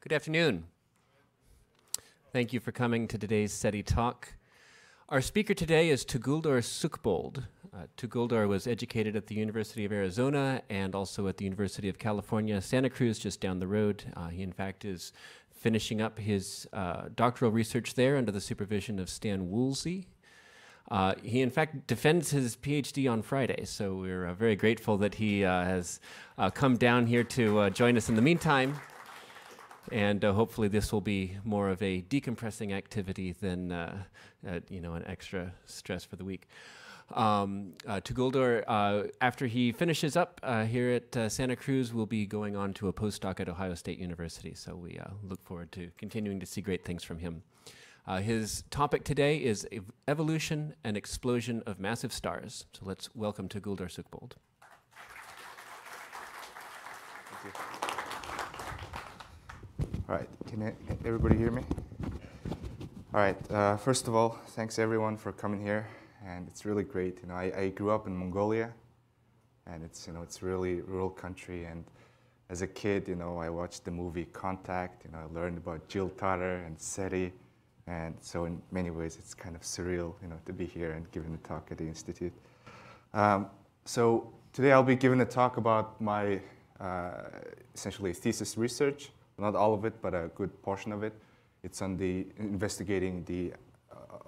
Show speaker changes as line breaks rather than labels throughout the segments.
Good afternoon. Thank you for coming to today's SETI talk. Our speaker today is Tuguldur Sukhbold. Uh, was educated at the University of Arizona and also at the University of California, Santa Cruz, just down the road. Uh, he, in fact, is finishing up his uh, doctoral research there under the supervision of Stan Woosley. Uh, he, in fact, defends his PhD on Friday, so we're uh, very grateful that he uh, has uh, come down here to uh, join us in the meantime. And uh, hopefully, this will be more of a decompressing activity than you know an extra stress for the week. Um, uh, Tuguldur, uh, after he finishes up uh, here at uh, Santa Cruz, will be going on to a postdoc at Ohio State University. So we uh, look forward to continuing to see great things from him. Uh, his topic today is ev evolution and explosion of massive stars. So let's welcome to Tuguldur Sukhbold.
All right, can everybody hear me? All right, first of all, thanks everyone for coming here and it's really great. You know, I, I grew up in Mongolia, and it's you know it's really rural country. And as a kid, you know, I watched the movie Contact. You know, I learned about Jill Tarter and SETI, and so in many ways, it's kind of surreal, you know, to be here and giving a talk at the institute. Um, so today I'll be giving a talk about my uh, essentially thesis research. Not all of it, but a good portion of it. It's on the investigating the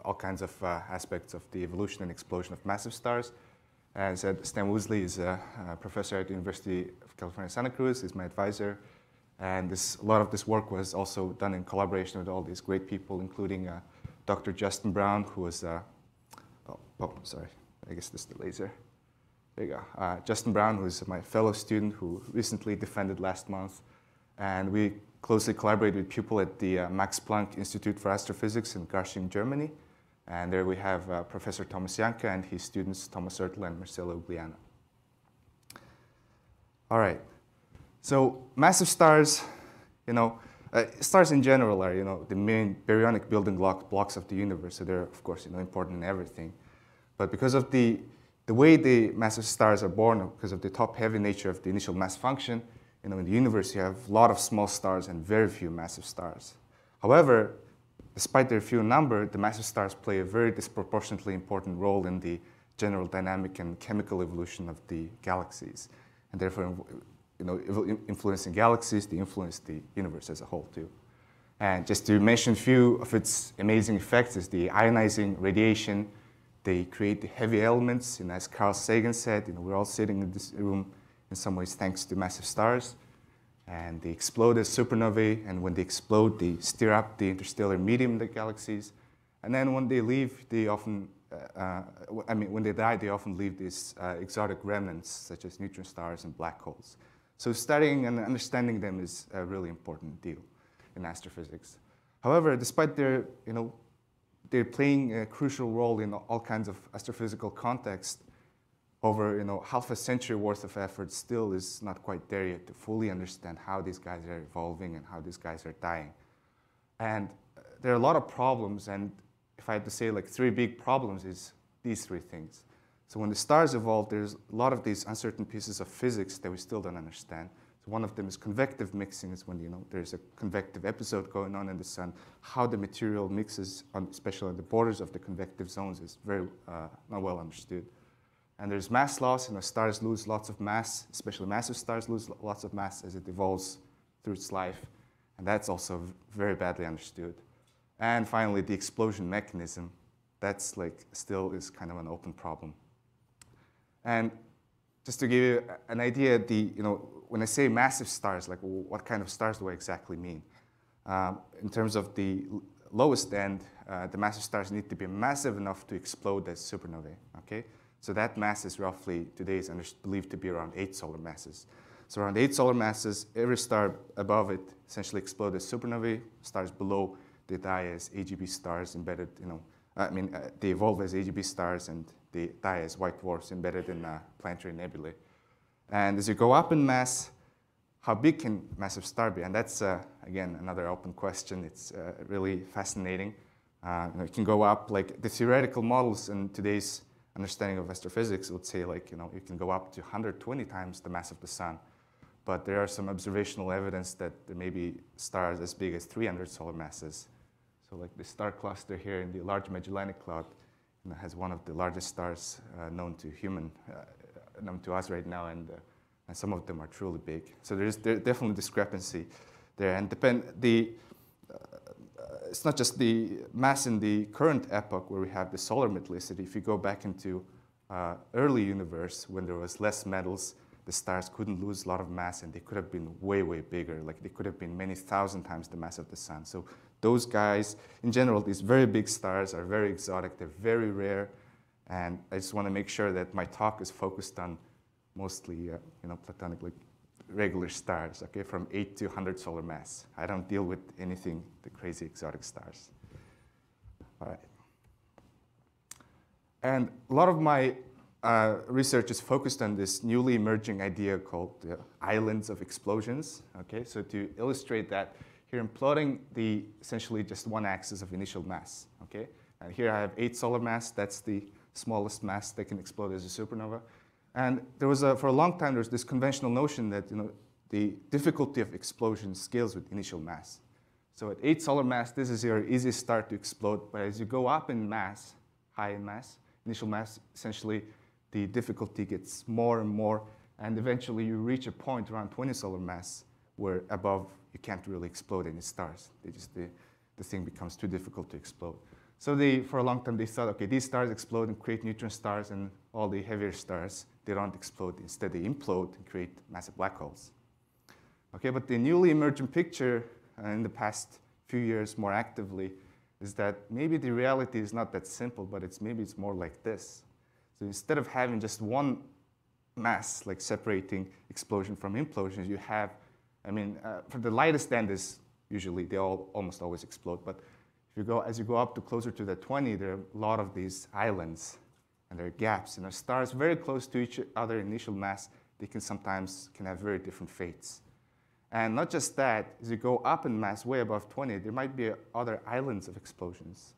all kinds of uh, aspects of the evolution and explosion of massive stars. As said, Stan Woosley is a, a, professor at the University of California, Santa Cruz. He's my advisor. And this, a lot of this work was also done in collaboration with all these great people, including uh, Dr. Justin Brown, who was, uh, oh, oh, sorry, I guess this is the laser. There you go. Uh, Justin Brown, who's my fellow student who recently defended last month. And we closely collaborate with people at the uh, Max Planck Institute for Astrophysics in Garching, Germany. And there we have uh, Professor Thomas Janka and his students Thomas Ertl and Marcelo Ugliano. All right. So massive stars, you know, uh, stars in general are, you know, the main baryonic building block, blocks of the universe. So they're, of course, you know, important in everything. But because of the, the way the massive stars are born, because of the top-heavy nature of the initial mass function, you know, in the universe you have a lot of small stars and very few massive stars. However, despite their few number, the massive stars play a very disproportionately important role in the general dynamic and chemical evolution of the galaxies. And therefore, you know, influencing galaxies, they influence the universe as a whole too. And just to mention a few of its amazing effects is the ionizing radiation. They create the heavy elements, and as Carl Sagan said, you know, we're all sitting in this room in some ways thanks to massive stars and they explode as supernovae, and when they explode, they stir up the interstellar medium in the galaxies. And then when they leave, they often, uh, uh, I mean, when they die, they often leave these uh, exotic remnants, such as neutron stars and black holes. So studying and understanding them is a really important deal in astrophysics. However, despite their, you know, they're playing a crucial role in all kinds of astrophysical contexts, over you know, half a century worth of effort still is not quite there yet to fully understand how these guys are evolving and how these guys are dying. And uh, there are a lot of problems, and if I had to say like three big problems is these three things. So when the stars evolve, there's a lot of these uncertain pieces of physics that we still don't understand. So one of them is convective mixing, is when you know there's a convective episode going on in the sun. How the material mixes, on, especially on the borders of the convective zones, is very uh, not well understood. And there's mass loss, you know, stars lose lots of mass, especially massive stars lose lots of mass as it evolves through its life. And that's also very badly understood. And finally, the explosion mechanism. That's like still is kind of an open problem. And just to give you an idea, the, you know, when I say massive stars, like what kind of stars do I exactly mean? Um, in terms of the lowest end, uh, the massive stars need to be massive enough to explode as supernovae, okay? So that mass is roughly, today is believed to be around eight solar masses. So around eight solar masses, every star above it essentially explodes as supernovae. Stars below, they die as AGB stars embedded, you know, I mean, uh, they evolve as AGB stars and they die as white dwarfs embedded in uh, planetary nebulae. And as you go up in mass, how big can massive star be? And that's, uh, again, another open question. It's uh, really fascinating. Uh, you know, it can go up, like the theoretical models in today's understanding of astrophysics would say like, you know, you can go up to 120 times the mass of the sun. but there are some observational evidence that there may be stars as big as 300 solar masses. So like the star cluster here in the Large Magellanic Cloud you know, has one of the largest stars uh, known to human, uh, known to us right now, and, uh, and some of them are truly big. So there's there definitely discrepancy there, and depend the. It's not just the mass in the current epoch where we have the solar metallicity. If you go back into uh, early universe when there was less metals, the stars couldn't lose a lot of mass and they could have been way, way bigger. Like they could have been many thousand times the mass of the sun. So those guys, in general, these very big stars are very exotic. They're very rare. And I just want to make sure that my talk is focused on mostly, uh, you know, platonic, like regular stars, okay, from 8 to 100 solar mass. I don't deal with anything, the crazy exotic stars. All right. And a lot of my uh, research is focused on this newly emerging idea called uh, islands of explosions. Okay, so to illustrate that, here I'm plotting the essentially just one axis of initial mass. Okay, and here I have eight solar mass. That's the smallest mass that can explode as a supernova. And there was a, for a long time there was this conventional notion that you know the difficulty of explosion scales with initial mass. So at eight solar mass, this is your easiest start to explode. But as you go up in mass, high in mass, initial mass essentially the difficulty gets more and more, and eventually you reach a point around 20 solar mass where above you can't really explode any stars. They just, the, the thing becomes too difficult to explode. So they, for a long time, they thought, okay, these stars explode and create neutron stars, and all the heavier stars, they don't explode. Instead, they implode and create massive black holes. Okay, but the newly emerging picture uh, in the past few years more actively is that maybe the reality is not that simple, but it's maybe it's more like this. So instead of having just one mass, like separating explosion from implosions, you have, I mean, uh, for the lightest end is usually, they all almost always explode. But if you go, as you go up to closer to the 20, there are a lot of these islands and there are gaps. And the stars very close to each other initial mass, they can sometimes can have very different fates. And not just that, as you go up in mass, way above 20, there might be other islands of explosions.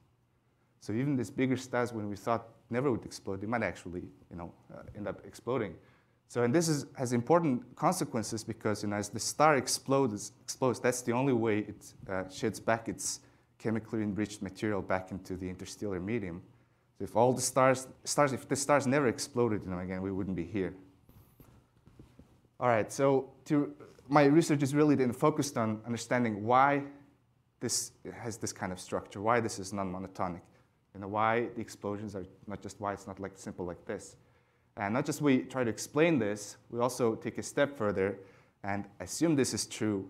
So even these bigger stars, when we thought never would explode, they might actually you know, uh, end up exploding. So, and this is, has important consequences because you know, as the star explodes, explodes, that's the only way it uh, sheds back its chemically enriched material back into the interstellar medium. So if all the stars, stars, if the stars never exploded, you know, again, we wouldn't be here. All right, so to, my research is really then focused on understanding why this has this kind of structure, why this is non-monotonic. You know, why the explosions are not just why it's not like simple like this. And not just we try to explain this, we also take a step further and assume this is true.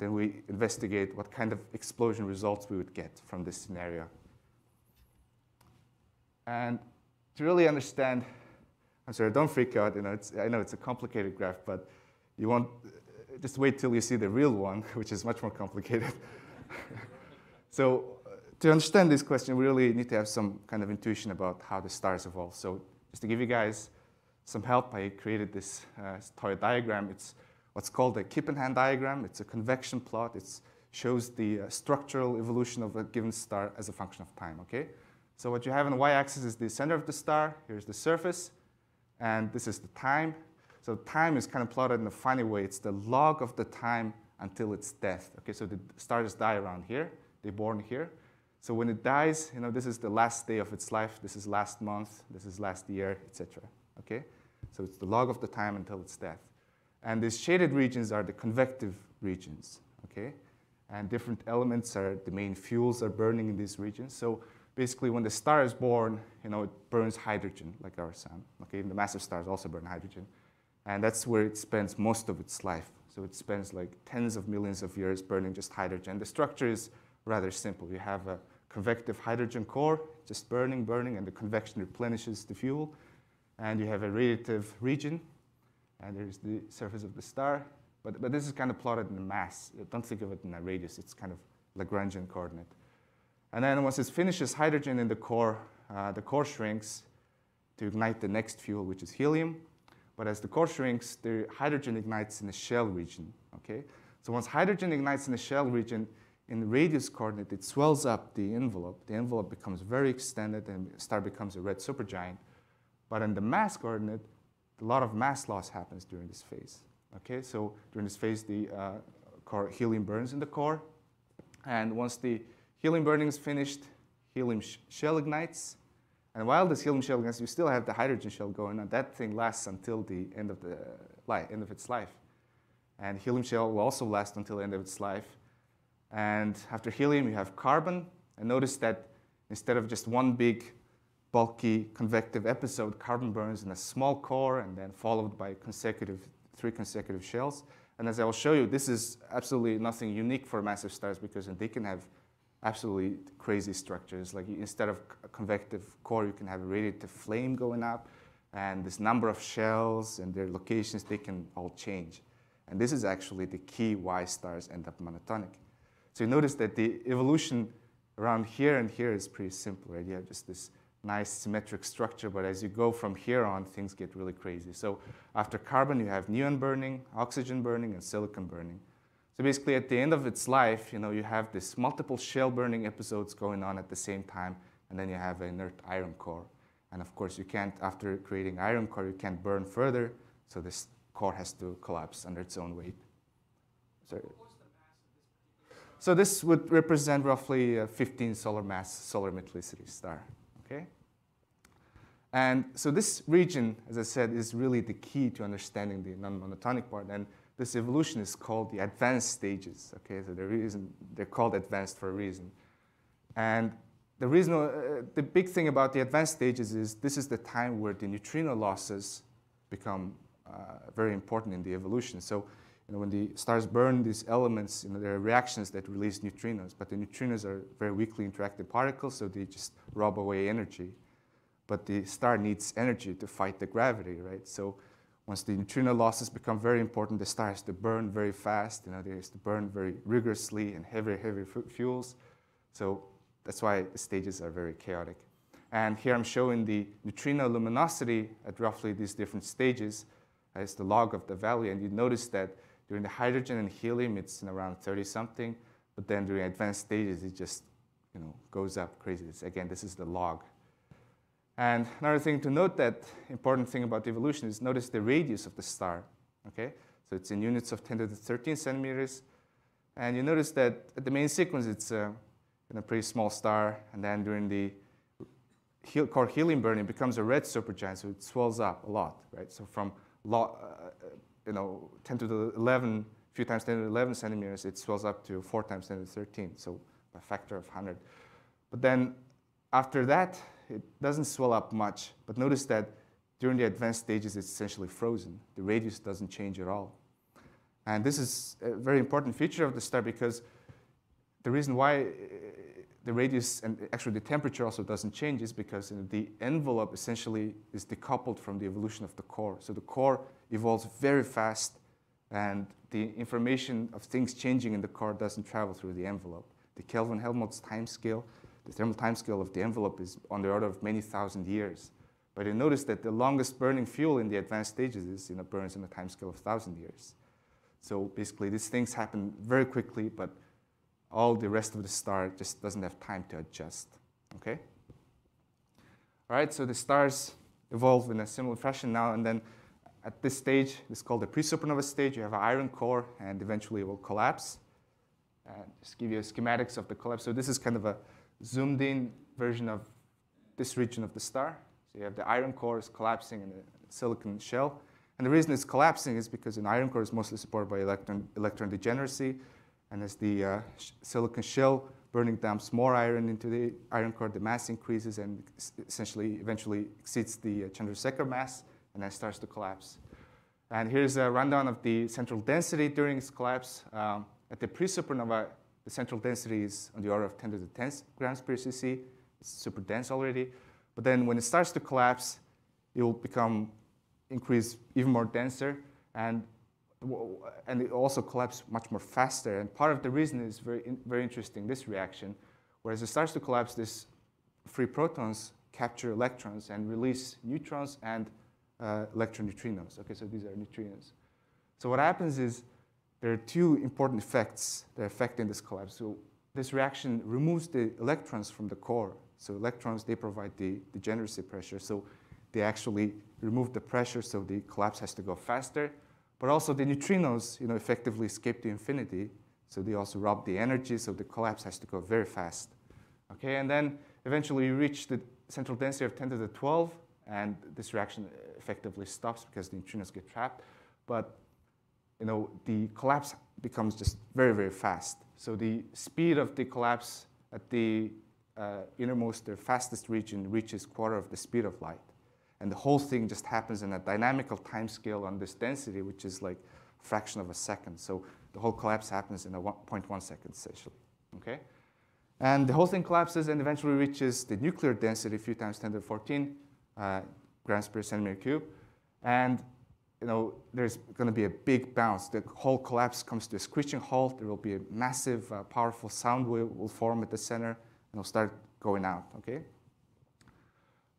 Then we investigate what kind of explosion results we would get from this scenario. And to really understand, I'm sorry, don't freak out. You know, I know it's a complicated graph, but you won't, just wait till you see the real one, which is much more complicated. so to understand this question, we really need to have some kind of intuition about how the stars evolve. So just to give you guys some help, I created this uh, toy diagram. It's what's called a Kippenhahn diagram. It's a convection plot. It shows the uh, structural evolution of a given star as a function of time, okay? So what you have on the y-axis is the center of the star. Here's the surface. And this is the time. So time is kind of plotted in a funny way. It's the log of the time until its death. Okay, so the stars die around here. They're born here. So when it dies, you know, this is the last day of its life, this is last month, this is last year, etc. Okay? So it's the log of the time until its death. And these shaded regions are the convective regions, okay? And different elements are, the main fuels are burning in these regions. So basically when the star is born, you know, it burns hydrogen like our sun, okay? The massive stars also burn hydrogen. And that's where it spends most of its life. So it spends like tens of millions of years burning just hydrogen. The structure is rather simple. You have a convective hydrogen core, just burning, burning, and the convection replenishes the fuel. And you have a radiative region, and there's the surface of the star. But, but this is kind of plotted in a mass. Don't think of it in a radius. It's kind of Lagrangian coordinate. And then once it finishes hydrogen in the core, uh, the core shrinks to ignite the next fuel, which is helium. But as the core shrinks, the hydrogen ignites in the shell region. Okay? So once hydrogen ignites in the shell region, in the radius coordinate, it swells up the envelope. The envelope becomes very extended and the star becomes a red supergiant. But in the mass coordinate, a lot of mass loss happens during this phase. Okay, so during this phase, the uh, core helium burns in the core. And once the helium burning is finished, helium sh shell ignites. And while this helium shell ignites, you still have the hydrogen shell going and That thing lasts until the end of, the life, end of its life. And helium shell will also last until the end of its life. And after helium, you have carbon. And notice that instead of just one big bulky convective episode, carbon burns in a small core and then followed by consecutive, three consecutive shells. And as I will show you, this is absolutely nothing unique for massive stars because they can have absolutely crazy structures. Like instead of a convective core, you can have a radiative flame going up and this number of shells and their locations, they can all change. And this is actually the key why stars end up monotonic. So you notice that the evolution around here and here is pretty simple, right? You have just this nice symmetric structure, but as you go from here on, things get really crazy. So after carbon, you have neon burning, oxygen burning, and silicon burning. So basically, at the end of its life, you know, you have this multiple shell burning episodes going on at the same time, and then you have an inert iron core. And of course, you can't, after creating iron core, you can't burn further, so this core has to collapse under its own weight. Sorry. So this would represent roughly uh, 15 solar mass solar metallicity star. Okay? And so this region, as I said, is really the key to understanding the non-monotonic part. And this evolution is called the advanced stages. Okay, so the reason they're called advanced for a reason. And the reason, uh, the big thing about the advanced stages is this is the time where the neutrino losses become uh, very important in the evolution. So, you know, when the stars burn these elements, you know, there are reactions that release neutrinos, but the neutrinos are very weakly interactive particles, so they just rob away energy. But the star needs energy to fight the gravity, right? So once the neutrino losses become very important, the star has to burn very fast, you know, it has to burn very rigorously and heavy, heavy fuels. So that's why the stages are very chaotic. And here I'm showing the neutrino luminosity at roughly these different stages as the log of the value. And you notice that during the hydrogen and helium, it's in around 30 something. But then during advanced stages, it just you know, goes up crazy. It's, again, this is the log. And another thing to note that important thing about evolution is notice the radius of the star. Okay, so it's in units of 10 to the 13 centimeters. And you notice that at the main sequence, it's a, a pretty small star. And then during the core helium burning, it becomes a red supergiant, so it swells up a lot, right? So from uh, you know, 10 to the 11, a few times 10 to the 11 centimeters, it swells up to 4 times 10 to the 13, so a factor of 100. But then after that, it doesn't swell up much. But notice that during the advanced stages, it's essentially frozen. The radius doesn't change at all. And this is a very important feature of the star because the reason why the radius and actually the temperature also doesn't change is because the envelope essentially is decoupled from the evolution of the core. So the core evolves very fast and the information of things changing in the core doesn't travel through the envelope. The Kelvin-Helmholtz time scale, the thermal time scale of the envelope is on the order of many thousand years. But you notice that the longest burning fuel in the advanced stages is, you know, burns in a time scale of 1,000 years. So basically, these things happen very quickly, but all the rest of the star just doesn't have time to adjust. Okay? All right, so the stars evolve in a similar fashion now, and then at this stage, it's called the pre-supernova stage. You have an iron core, and eventually it will collapse. And just give you a schematics of the collapse. So this is kind of a zoomed in version of this region of the star. So you have the iron core is collapsing in the silicon shell. And the reason it's collapsing is because an iron core is mostly supported by electron, electron degeneracy. And as the uh, sh silicon shell burning dumps more iron into the iron core, the mass increases and essentially eventually exceeds the uh, Chandrasekhar mass and then starts to collapse. And here's a rundown of the central density during its collapse. Um, at the pre-supernova, the central density is on the order of 10 to the 10 grams per cc. It's super dense already. But then when it starts to collapse, it will become increase even more denser. And and it also collapses much more faster. And part of the reason is very, very interesting, this reaction. Whereas it starts to collapse, these free protons capture electrons and release neutrons and uh, electron neutrinos. Okay, so these are neutrinos. So what happens is there are two important effects that are affecting this collapse. So this reaction removes the electrons from the core. So electrons, they provide the degeneracy pressure. So they actually remove the pressure, so the collapse has to go faster. But also the neutrinos, you know, effectively escape to infinity. So they also rob the energy, so the collapse has to go very fast. Okay, and then eventually you reach the central density of 10 to the 12, and this reaction effectively stops because the neutrinos get trapped. But you know, the collapse becomes just very, very fast. So the speed of the collapse at the uh, innermost, the fastest region reaches quarter of the speed of light. And the whole thing just happens in a dynamical time scale on this density, which is like a fraction of a second. So the whole collapse happens in a 1.1 second, essentially. Okay? And the whole thing collapses and eventually reaches the nuclear density, a few times 10 to the 14 uh, grams per centimeter cube. And you know, there's going to be a big bounce. The whole collapse comes to a screeching halt. There will be a massive, uh, powerful sound wave will form at the center, and it'll start going out. Okay.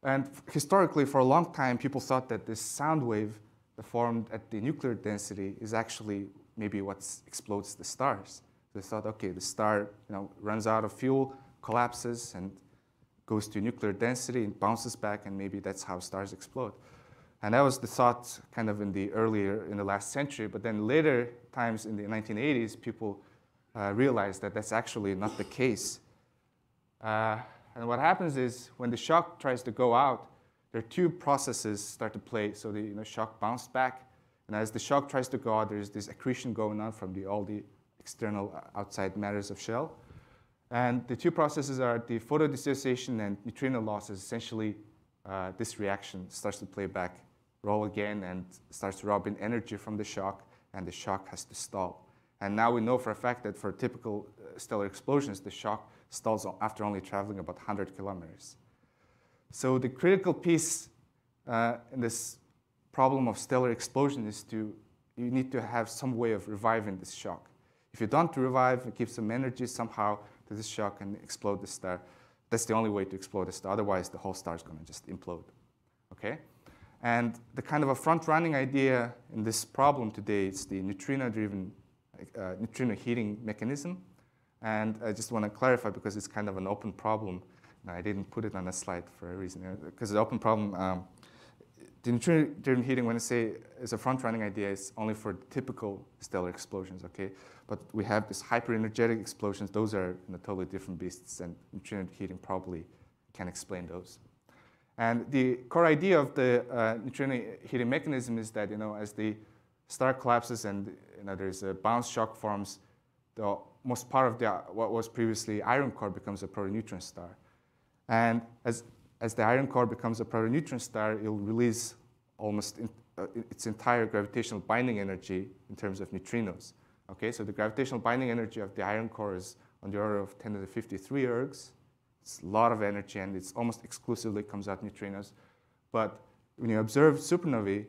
And historically, for a long time, people thought that this sound wave that formed at the nuclear density is actually maybe what explodes the stars. They thought, okay, the star you know, runs out of fuel, collapses, and goes to nuclear density and bounces back, and maybe that's how stars explode. And that was the thought kind of in the earlier, in the last century. But then later times in the 1980s, people uh, realized that that's actually not the case. Uh, and what happens is when the shock tries to go out, there are two processes start to play. So the you know, shock bounced back. And as the shock tries to go out, there's this accretion going on from the, all the external uh, outside matters of shell. And the two processes are the photodissociation and neutrino losses. Essentially, uh, this reaction starts to play back roll again and starts robbing energy from the shock, and the shock has to stall. And now we know for a fact that for typical uh, stellar explosions, the shock stalls after only traveling about 100 kilometers. So the critical piece uh, in this problem of stellar explosion is to, you need to have some way of reviving this shock. If you don't revive and keep some energy somehow to this shock and explode the star, that's the only way to explode the star. Otherwise, the whole star is going to just implode. Okay? And the kind of a front-running idea in this problem today is the neutrino-driven uh, neutrino heating mechanism. And I just want to clarify because it's kind of an open problem. I didn't put it on a slide for a reason. Because the open problem, um, the neutrino-driven heating, when I say is a front-running idea, is only for typical stellar explosions, okay? But we have these hyper-energetic explosions. Those are you know, totally different beasts, and neutrino heating probably can explain those. And the core idea of the uh, neutrino heating mechanism is that, you know, as the star collapses and you know, there's a bounce shock forms, the most part of the, what was previously iron core becomes a protoneutron star. And as, as the iron core becomes a protoneutron star, it'll release almost in, uh, its entire gravitational binding energy in terms of neutrinos. Okay, so the gravitational binding energy of the iron core is on the order of 10 to the 53 ergs. It's a lot of energy and it's almost exclusively comes out neutrinos. But when you observe supernovae,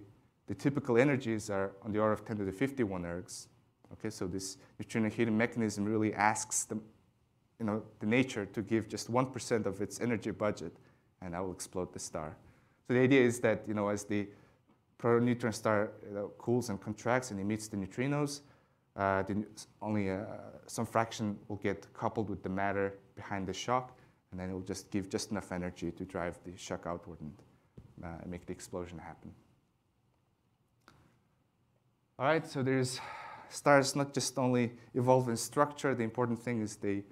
the typical energies are on the order of 10 to the 51 ergs. Okay, so this neutrino heating mechanism really asks the, you know, the nature to give just 1% of its energy budget and that will explode the star. So the idea is that you know, as the protoneutron star you know, cools and contracts and emits the neutrinos, uh, the, only uh, some fraction will get coupled with the matter behind the shock, and then it will just give just enough energy to drive the shock outward and uh, make the explosion happen. All right, so there's stars not just only evolve in structure, the important thing is they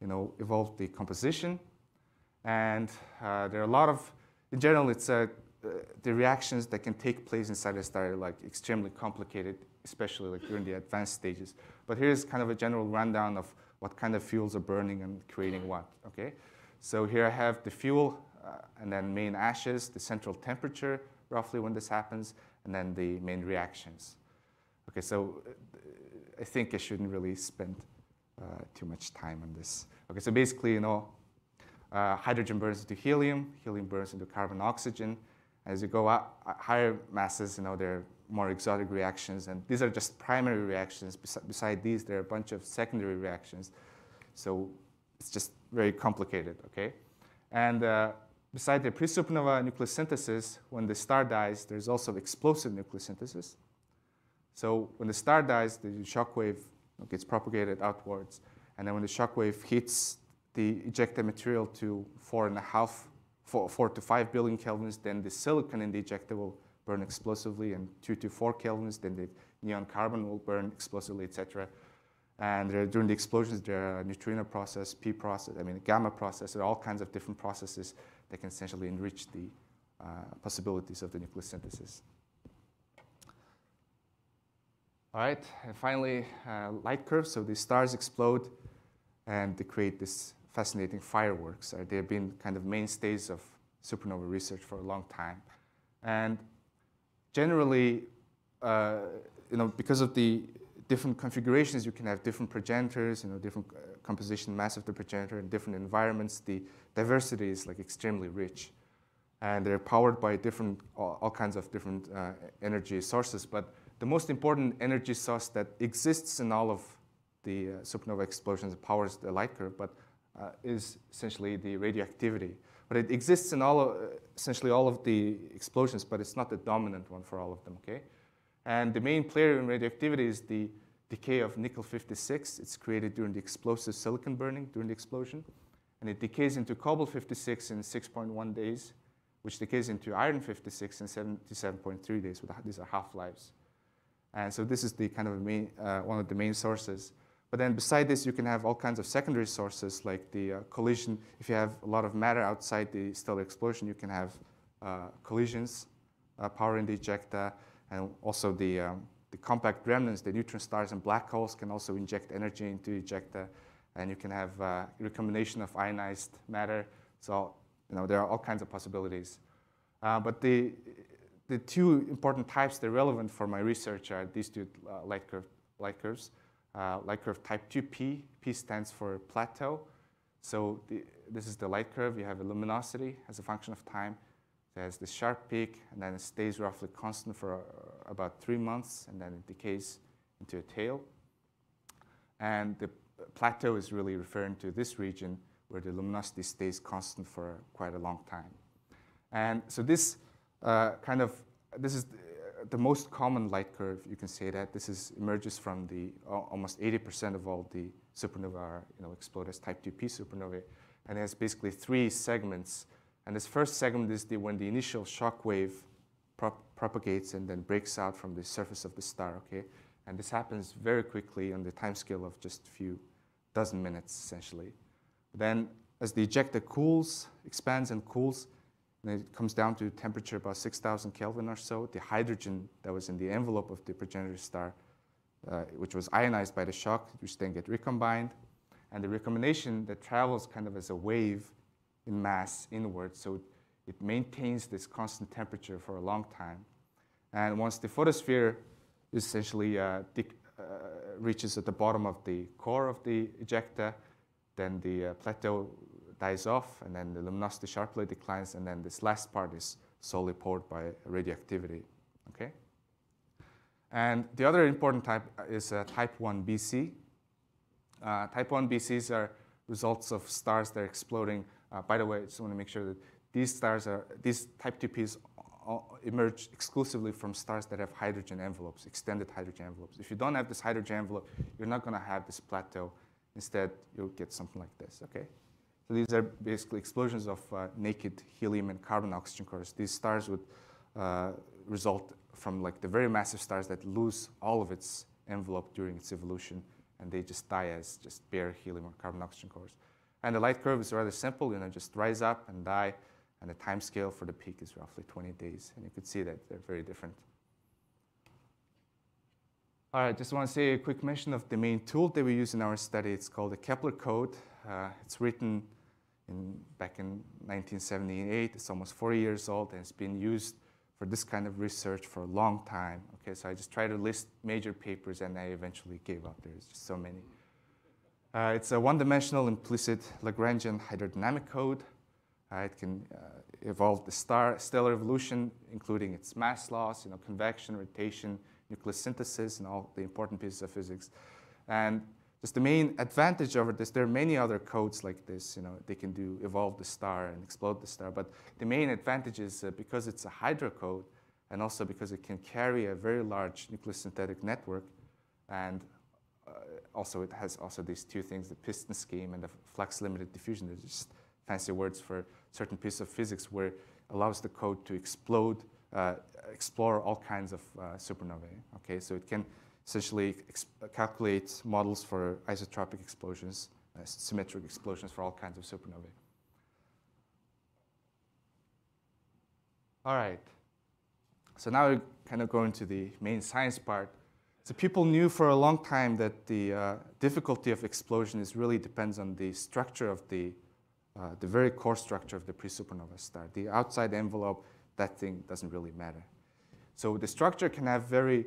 you know, evolve the composition. And uh, there are a lot of, in general, it's uh, the reactions that can take place inside a star are like extremely complicated, especially like during the advanced stages. But here's kind of a general rundown of what kind of fuels are burning and creating what, okay? So here I have the fuel uh, and then main ashes, the central temperature roughly when this happens, and then the main reactions. Okay, so uh, I think I shouldn't really spend uh, too much time on this. Okay, so basically, you know, uh, hydrogen burns into helium, helium burns into carbon oxygen. As you go up uh, higher masses, you know, there are more exotic reactions, and these are just primary reactions. Bes beside these, there are a bunch of secondary reactions. So it's just very complicated, okay? And uh, beside the pre-supernova nucleosynthesis, when the star dies, there's also explosive nucleosynthesis. So when the star dies, the shock wave gets propagated outwards. And then when the shock wave hits the ejected material to four and a half, four, four to five billion kelvins, then the silicon in the ejector will burn explosively, and two to four kelvins, then the neon carbon will burn explosively, etc. And there, during the explosions, there are neutrino process, P process, I mean gamma process, there are all kinds of different processes that can essentially enrich the uh, possibilities of the nucleosynthesis. All right, and finally, uh, light curves. So these stars explode and they create this fascinating fireworks. Uh, they have been kind of mainstays of supernova research for a long time. And generally, uh, you know, because of the different configurations, you can have different progenitors, you know, different uh, composition, mass of the progenitor, in different environments. The diversity is like extremely rich. And they're powered by different, all, all kinds of different uh, energy sources. But the most important energy source that exists in all of the uh, supernova explosions that powers the light curve, but uh, is essentially the radioactivity. But it exists in all of, uh, essentially all of the explosions, but it's not the dominant one for all of them, okay? And the main player in radioactivity is the decay of nickel-56. It's created during the explosive silicon burning during the explosion. And it decays into cobalt-56 in 6.1 days, which decays into iron-56 in 77.3 days. These are half-lives. And so this is the kind of main, uh, one of the main sources. But then beside this, you can have all kinds of secondary sources like the uh, collision. If you have a lot of matter outside the stellar explosion, you can have uh, collisions uh, powering the ejecta. And also the, um, the compact remnants, the neutron stars and black holes can also inject energy into ejecta. And you can have uh, recombination of ionized matter. So you know, there are all kinds of possibilities. Uh, but the, the two important types that are relevant for my research are these two uh, light, curve, light curves. Uh, light curve type 2p, p stands for plateau. So the, this is the light curve. You have a luminosity as a function of time. It has this sharp peak, and then it stays roughly constant for uh, about three months, and then it decays into a tail. And the plateau is really referring to this region where the luminosity stays constant for quite a long time. And so this uh, kind of, this is the, most common light curve, you can say that. This is, emerges from the, almost 80% of all the supernovae are, you know, explode as type 2p supernovae. And it has basically three segments. And this first segment is the, when the initial shock wave prop propagates and then breaks out from the surface of the star, okay? And this happens very quickly on the time scale of just a few dozen minutes, essentially. Then as the ejecta cools, expands and cools, and it comes down to temperature about 6,000 Kelvin or so. The hydrogen that was in the envelope of the progenitor star, uh, which was ionized by the shock, which then get recombined. And the recombination that travels kind of as a wave in mass inward, so it maintains this constant temperature for a long time. And once the photosphere essentially uh, uh, reaches at the bottom of the core of the ejecta, then the uh, plateau dies off, and then the luminosity sharply declines, and then this last part is solely powered by radioactivity. Okay? And the other important type is uh, type 1 BC. Uh, type 1 BCs are results of stars that are exploding. Uh, by the way, I just want to make sure that these stars are, these type 2Ps emerge exclusively from stars that have hydrogen envelopes, extended hydrogen envelopes. If you don't have this hydrogen envelope, you're not going to have this plateau. Instead, you'll get something like this, okay? So these are basically explosions of uh, naked helium and carbon oxygen cores. These stars would uh, result from like the very massive stars that lose all of its envelope during its evolution, and they just die as just bare helium or carbon oxygen cores. And the light curve is rather simple, you know, just rise up and die, and the time scale for the peak is roughly 20 days. And you could see that they're very different. All right, just want to say a quick mention of the main tool that we use in our study. It's called the Kepler code. Uh, it's written in, back in 1978. It's almost 40 years old and it's been used for this kind of research for a long time. Okay, so I just tried to list major papers and I eventually gave up. There's just so many. Uh, it's a one-dimensional implicit Lagrangian hydrodynamic code. Uh, it can uh, evolve the star, stellar evolution, including its mass loss, you know, convection, rotation, nucleosynthesis, and all the important pieces of physics. And just the main advantage over this, there are many other codes like this. You know, they can do evolve the star and explode the star. But the main advantage is uh, because it's a hydro code, and also because it can carry a very large nucleosynthetic network, and uh, also it has also these two things: the piston scheme and the flux limited diffusion. They're just fancy words for certain piece of physics where it allows the code to explode, uh, explore all kinds of uh, supernovae. Okay, so it can essentially calculate models for isotropic explosions, uh, symmetric explosions for all kinds of supernovae. All right. So now we're kind of going to the main science part. So people knew for a long time that the uh, difficulty of explosion is really depends on the structure of the, uh, the very core structure of the pre-supernova star. The outside envelope, that thing doesn't really matter. So the structure can have very,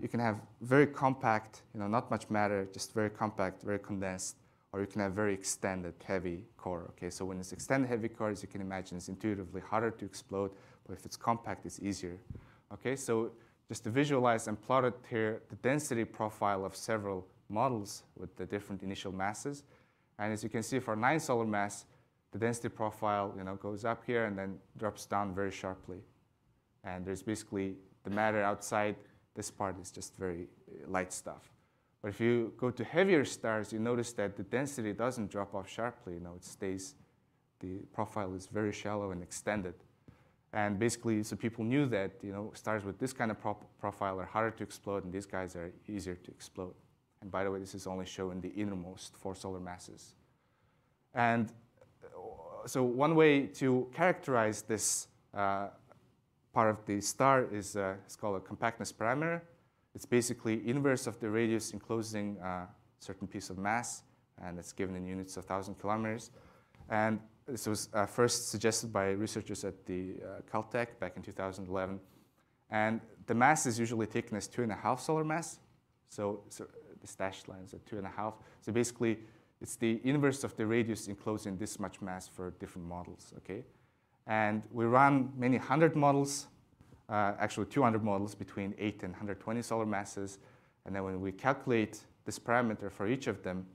you can have very compact, you know, not much matter, just very compact, very condensed, or you can have very extended, heavy core. Okay, so when it's extended heavy core, as you can imagine, it's intuitively harder to explode, but if it's compact, it's easier. Okay, so just to visualize and plot it here the density profile of several models with the different initial masses. And as you can see for nine solar mass, the density profile you know, goes up here and then drops down very sharply. And there's basically the matter outside this part is just very uh, light stuff. But if you go to heavier stars, you notice that the density doesn't drop off sharply. You know, it stays, the profile is very shallow and extended. And basically, so people knew that you know stars with this kind of pro profile are harder to explode, and these guys are easier to explode. And by the way, this is only showing the innermost four solar masses. And uh, so one way to characterize this uh, part of the star is uh, it's called a compactness parameter. It's basically inverse of the radius enclosing a uh, certain piece of mass, and it's given in units of thousand kilometers. And this was uh, first suggested by researchers at the uh, Caltech back in 2011. And the mass is usually taken as two and a half solar mass. So, so the dashed lines are two and a half. So basically, it's the inverse of the radius enclosing this much mass for different models, okay? And we run many hundred models, uh, actually 200 models between 8 and 120 solar masses. And then when we calculate this parameter for each of them,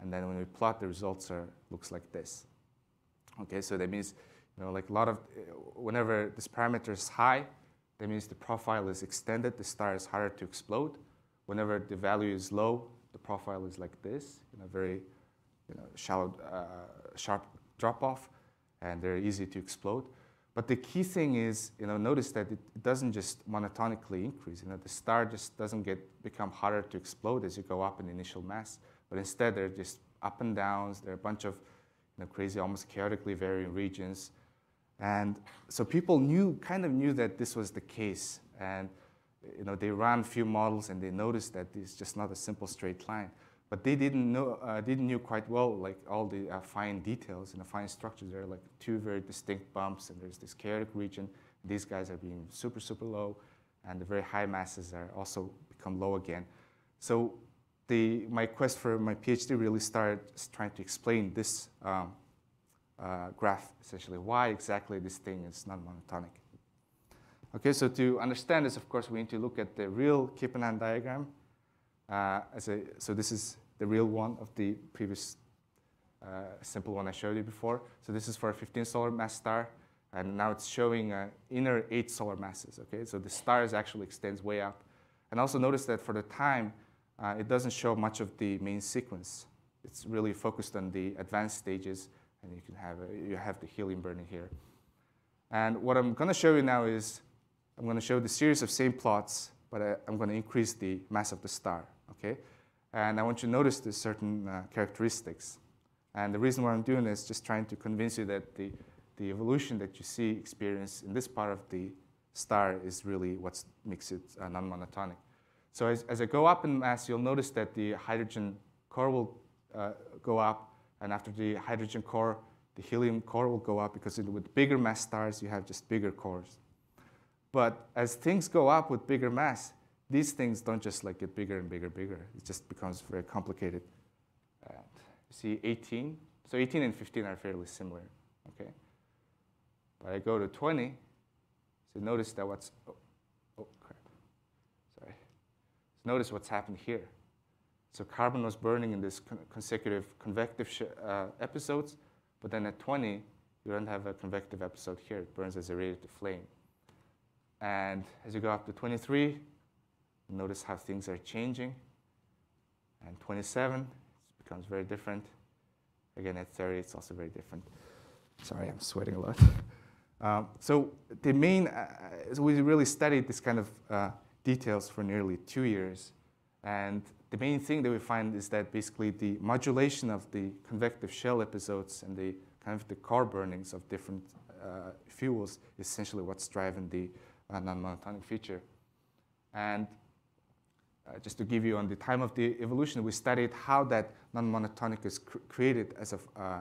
and then when we plot the results are, looks like this. Okay, so that means, you know, like a lot of, whenever this parameter is high, that means the profile is extended, the star is harder to explode. Whenever the value is low, the profile is like this, you know, very you know, shallow, uh, sharp drop off, and they're easy to explode. But the key thing is, you know, notice that it, doesn't just monotonically increase. You know, the star just doesn't get become harder to explode as you go up in initial mass, but instead they're just up and downs. There are a bunch of you know, crazy, almost chaotically varying regions. And so people knew, kind of knew that this was the case. And you know, they ran a few models and they noticed that it's just not a simple straight line. But they didn't know, uh, didn't knew quite well like all the uh, fine details and the fine structures. There are like two very distinct bumps, and there's this chaotic region. These guys are being super, super low, and the very high masses are also become low again. So the, my quest for my PhD really started trying to explain this um, uh, graph, essentially, why exactly this thing is not monotonic. Okay, so to understand this, of course, we need to look at the real Kippenhahn diagram. Uh, a, so this is the real one of the previous uh, simple one I showed you before. So this is for a 15 solar mass star, and now it's showing uh, inner eight solar masses. Okay, so the star is actually extends way up. And also notice that for the time, uh, it doesn't show much of the main sequence. It's really focused on the advanced stages, and you can have a, you have the helium burning here. And what I'm going to show you now is I'm going to show the series of same plots, but I, am going to increase the mass of the star. Okay, and I want you to notice the certain uh, characteristics. And the reason why I'm doing this is just trying to convince you that the the evolution that you see experience in this part of the star is really what makes it uh, non-monotonic. So as, as I go up in mass, you'll notice that the hydrogen core will uh, go up, and after the hydrogen core, the helium core will go up because with bigger mass stars, you have just bigger cores. But as things go up with bigger mass, these things don't just like get bigger and bigger, and bigger. It just becomes very complicated. Uh, you see 18? So 18 and 15 are fairly similar, okay? But I go to 20, so notice that what's, oh, oh crap, sorry. So Notice what's happened here. So carbon was burning in this consecutive convective uh, episodes, but then at 20, you don't have a convective episode here. It burns as a radiative flame. And as you go up to 23, notice how things are changing. And 27, it becomes very different. Again, at 30, it's also very different. Sorry, I'm sweating a lot. Um, so the main, uh, so we really studied this kind of uh, details for nearly two years. And the main thing that we find is that basically the modulation of the convective shell episodes and the kind of the core burnings of different uh, fuels is essentially what's driving the uh, non-monotonic feature. And uh, just to give you on the time of the evolution, we studied how that non-monotonic is cr created as a, uh,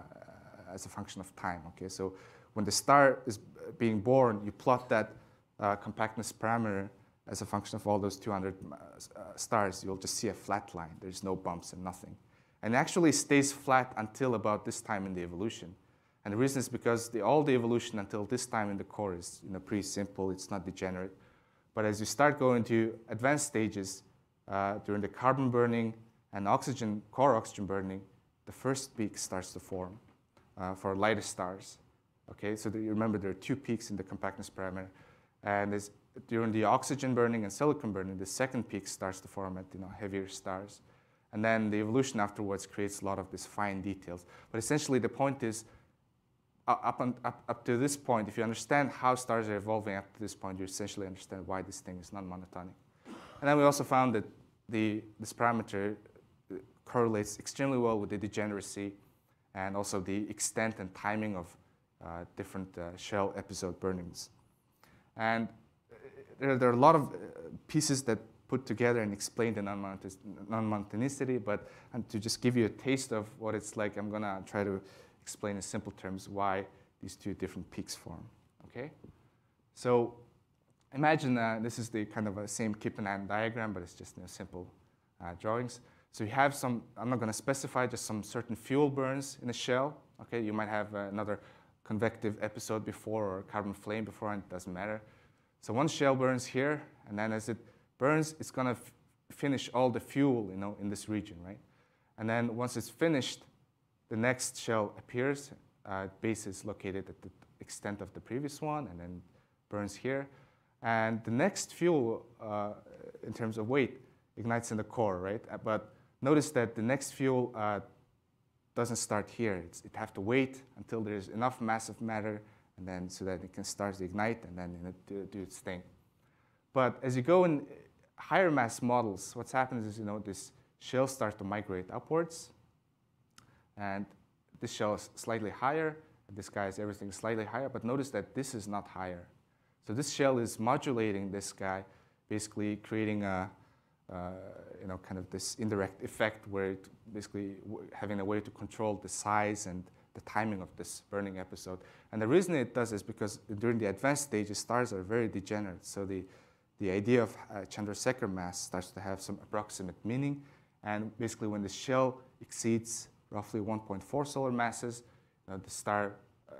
as a function of time. Okay, so when the star is being born, you plot that uh, compactness parameter as a function of all those 200 uh, stars, you'll just see a flat line. There's no bumps and nothing. And actually stays flat until about this time in the evolution. And the reason is because the, all the evolution until this time in the core is you know, pretty simple, it's not degenerate. But as you start going to advanced stages, uh, during the carbon burning and oxygen, core oxygen burning, the first peak starts to form uh, for lighter stars. Okay, so you remember there are two peaks in the compactness parameter. And during the oxygen burning and silicon burning, the second peak starts to form at you know, heavier stars. And then the evolution afterwards creates a lot of these fine details. But essentially, the point is, up, on, up, up to this point, if you understand how stars are evolving up to this point, you essentially understand why this thing is non-monotonic. And then we also found that the, this parameter uh, correlates extremely well with the degeneracy and also the extent and timing of uh, different uh, shell episode burnings. And uh, there, there, are a lot of uh, pieces that put together and explain the non-monotonicity, but to just give you a taste of what it's like, I'm gonna try to explain in simple terms why these two different peaks form, okay? So imagine uh, this is the kind of a same Kippenhahn diagram, but it's just you know, simple uh, drawings. So you have some, I'm not gonna specify, just some certain fuel burns in a shell, okay? You might have uh, another convective episode before or carbon flame before, and it doesn't matter. So one shell burns here, and then as it burns, it's gonna finish all the fuel, you know, in this region, right? And then once it's finished, the next shell appears. Uh, base is located at the extent of the previous one, and then burns here. And the next fuel, uh, in terms of weight, ignites in the core, right? But notice that the next fuel uh, doesn't start here. It's, it have to wait until there's enough mass of matter and then so that it can start to ignite and then do, do, its thing. But as you go in higher mass models, what's happens is you know this shell starts to migrate upwards, and this shell is slightly higher. This guy is everything slightly higher, but notice that this is not higher. So this shell is modulating this guy, basically creating a uh, you know, kind of this indirect effect where it basically having a way to control the size and the timing of this burning episode. And the reason it does is because during the advanced stages, stars are very degenerate. So the, the idea of uh, Chandrasekhar mass starts to have some approximate meaning. And basically, when the shell exceeds roughly 1.4 solar masses, you know, the star, uh,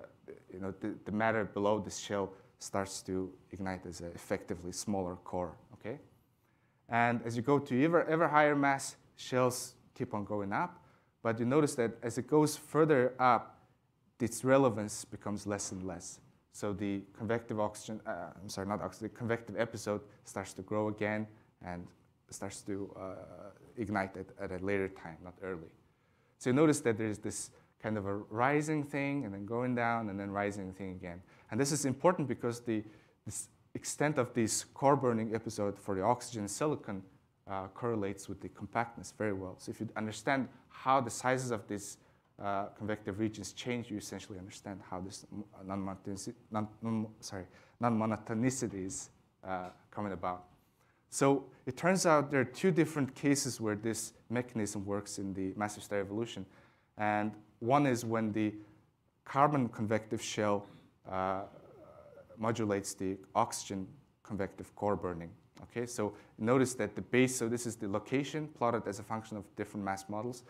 you know, the, the matter below the shell starts to ignite as an effectively smaller core. Okay. And as you go to ever, ever higher mass, shells keep on going up. But you notice that as it goes further up, its relevance becomes less and less. So the convective oxygen, uh, I'm sorry, not oxygen, the convective episode starts to grow again and starts to uh, ignite at, at a later time, not early. So you notice that there's this kind of a rising thing and then going down and then rising thing again. And this is important because the, extent of this core burning episode for the oxygen and silicon uh, correlates with the compactness very well. So if you understand how the sizes of these uh, convective regions change, you essentially understand how this non-monotonicity, non, non, is uh, coming about. So it turns out there are two different cases where this mechanism works in the massive star evolution. And one is when the carbon convective shell modulates the oxygen convective core burning. Okay, so notice that the base, so this is the location plotted as a function of different mass models.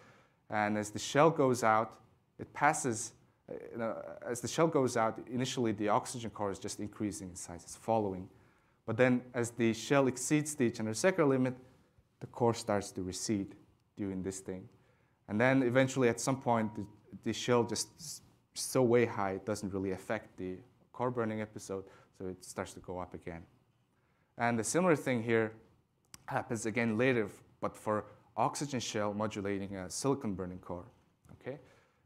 And as the shell goes out, it passes, uh, know, as the shell goes out, initially the oxygen core is just increasing in size, it's following. But then as the shell exceeds the Chandrasekhar limit, the core starts to recede doing this thing. And then eventually at some point, the, the shell just so way high, it doesn't really affect the core burning episode, so it starts to go up again. And the similar thing here happens again later, but for oxygen shell modulating a silicon burning core. Okay?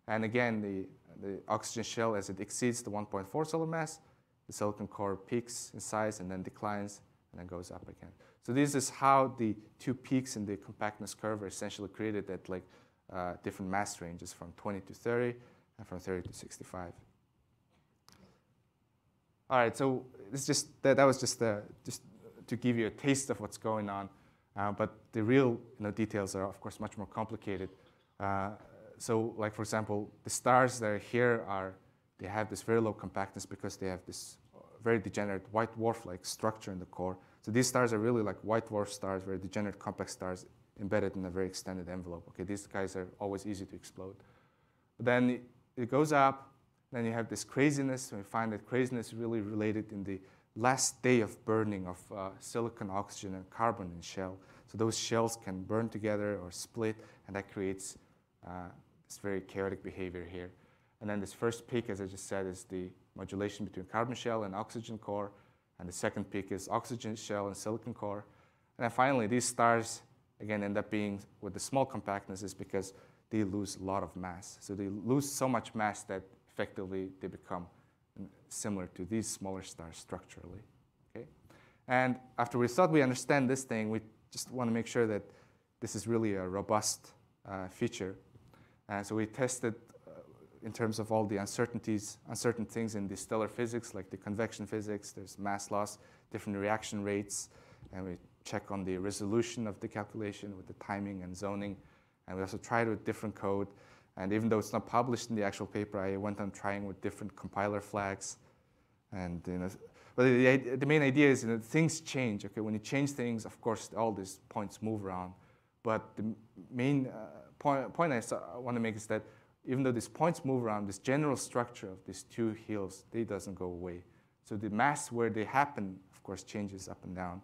And again, the, the oxygen shell, as it exceeds the 1.4 solar mass, the silicon core peaks in size and then declines and then goes up again. So this is how the two peaks in the compactness curve are essentially created at like uh, different mass ranges from 20 to 30 and from 30 to 65. All right, so it's just that, that was just uh, just to give you a taste of what's going on, uh, but the real you know, details are of course much more complicated. Uh, so, like for example, the stars that are here are they have this very low compactness because they have this very degenerate white dwarf-like structure in the core. So these stars are really like white dwarf stars, very degenerate complex stars embedded in a very extended envelope. Okay, these guys are always easy to explode. But then it goes up, then you have this craziness, and we find that craziness is really related in the last day of burning of uh, silicon, oxygen, and carbon in shell. So those shells can burn together or split, and that creates uh, this very chaotic behavior here. And then this first peak, as I just said, is the modulation between carbon shell and oxygen core. And the second peak is oxygen shell and silicon core. And then finally, these stars, again, end up being with the small compactness is because they lose a lot of mass. So they lose so much mass that effectively they become similar to these smaller stars structurally. Okay? And after we thought we understand this thing, we just want to make sure that this is really a robust uh, feature. And so we tested uh, in terms of all the uncertainties, uncertain things in the stellar physics, like the convection physics, there's mass loss, different reaction rates, and we check on the resolution of the calculation with the timing and zoning. And we also tried with different code. And even though it's not published in the actual paper, I went on trying with different compiler flags. And you know, but the, the main idea is you know, things change. Okay, when you change things, of course, all these points move around. But the main uh, point, point I, I want to make is that even though these points move around, this general structure of these two hills, they doesn't go away. So the mass where they happen, of course, changes up and down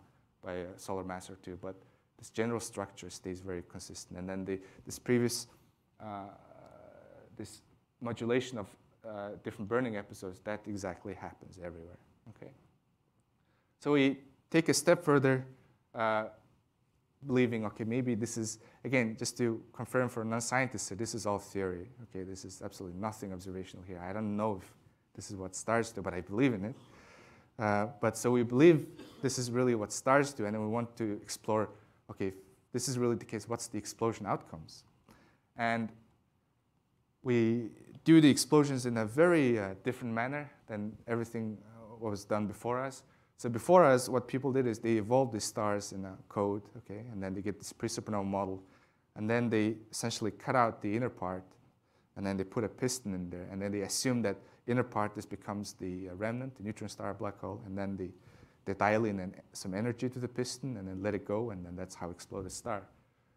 by a solar mass or two, but this general structure stays very consistent. And then the, this previous, uh, this modulation of uh, different burning episodes, that exactly happens everywhere. Okay. So we take a step further, uh, believing, okay, maybe this is, again, just to confirm for non-scientists, so this is all theory. Okay, this is absolutely nothing observational here. I don't know if this is what stars do, but I believe in it. Uh, but so we believe this is really what stars do, and then we want to explore, okay, this is really the case, what's the explosion outcomes? And we do the explosions in a very uh, different manner than everything uh, was done before us. So before us, what people did is they evolved the stars in a code, okay, and then they get this pre-supernova model, and then they essentially cut out the inner part, and then they put a piston in there, and then they assume that inner part this becomes the uh, remnant, the neutron star black hole, and then they, they dial in an, some energy to the piston, and then let it go, and then that's how explode a star.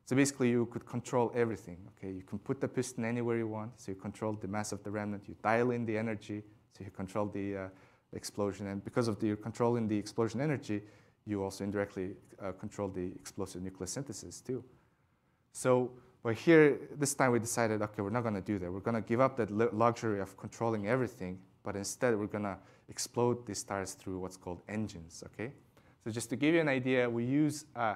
So basically, you could control everything. Okay, you can put the piston anywhere you want. So you control the mass of the remnant. You dial in the energy. So you control the uh, explosion. And because of the controlling the explosion energy, you also indirectly uh, control the explosive nucleosynthesis too. So, but here, this time we decided, okay, we're not going to do that. We're going to give up that luxury of controlling everything, but instead we're going to explode these stars through what's called engines, okay? So just to give you an idea, we use uh,